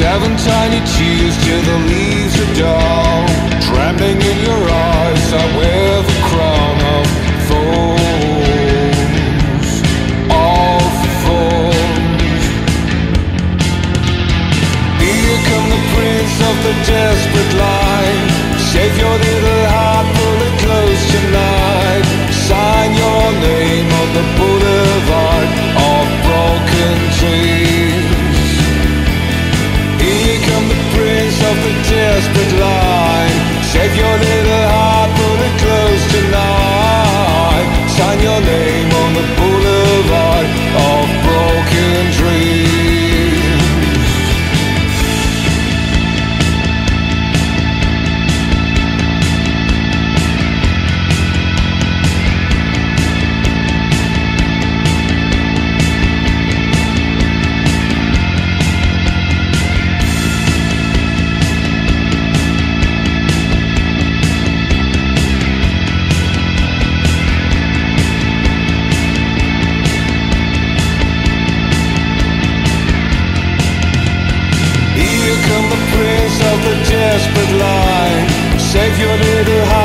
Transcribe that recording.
Seven tiny tears till the leaves are dull Trembling in your eyes I wear Desperate decline. Shave your little the desperate lie. Save your little heart.